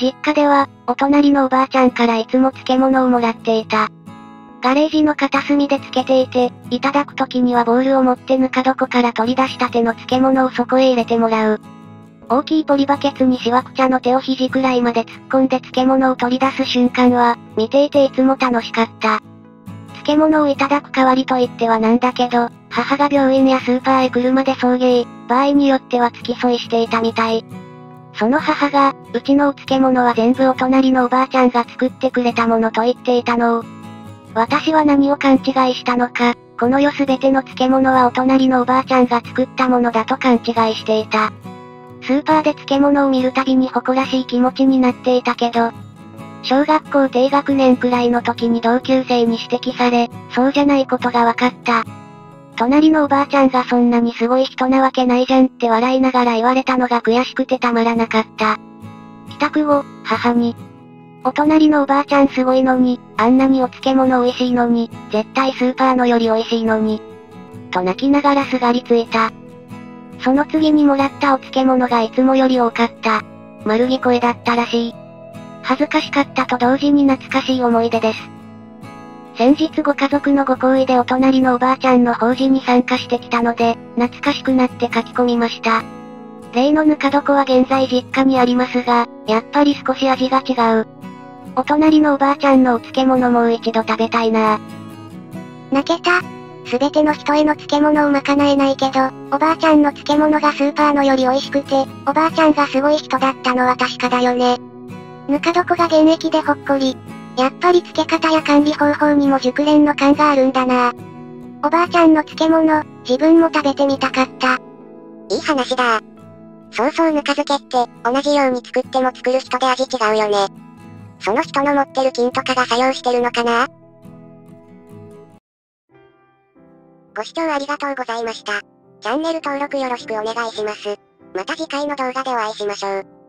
実家では、お隣のおばあちゃんからいつも漬物をもらっていた。ガレージの片隅で漬けていて、いただく時にはボールを持ってぬか床から取り出したての漬物をそこへ入れてもらう。大きいポリバケツにしわくちゃの手を肘くらいまで突っ込んで漬物を取り出す瞬間は、見ていていつも楽しかった。漬物をいただく代わりと言ってはなんだけど、母が病院やスーパーへ車で送迎、場合によっては付き添いしていたみたい。その母が、うちのお漬物は全部お隣のおばあちゃんが作ってくれたものと言っていたのを。私は何を勘違いしたのか、この世すべての漬物はお隣のおばあちゃんが作ったものだと勘違いしていた。スーパーで漬物を見るたびに誇らしい気持ちになっていたけど、小学校低学年くらいの時に同級生に指摘され、そうじゃないことが分かった。隣のおばあちゃんがそんなにすごい人なわけないじゃんって笑いながら言われたのが悔しくてたまらなかった。帰宅後、母に、お隣のおばあちゃんすごいのに、あんなにお漬物美味しいのに、絶対スーパーのより美味しいのに。と泣きながらすがりついた。その次にもらったお漬物がいつもより多かった。丸着声だったらしい。恥ずかしかったと同時に懐かしい思い出です。先日ご家族のご好意でお隣のおばあちゃんの法事に参加してきたので、懐かしくなって書き込みました。例のぬか床は現在実家にありますが、やっぱり少し味が違う。お隣のおばあちゃんのお漬物もう一度食べたいな泣けた。すべての人への漬物をまかなえないけど、おばあちゃんの漬物がスーパーのより美味しくて、おばあちゃんがすごい人だったのは確かだよね。ぬか床が現役でほっこり、やっぱり漬け方や管理方法にも熟練の感があるんだなおばあちゃんの漬物、自分も食べてみたかった。いい話だそうそうぬか漬けって、同じように作っても作る人で味違うよね。その人の持ってる菌とかが作用してるのかな？ご視聴ありがとうございました。チャンネル登録よろしくお願いします。また次回の動画でお会いしましょう。